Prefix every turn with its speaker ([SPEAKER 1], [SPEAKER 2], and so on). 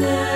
[SPEAKER 1] Palus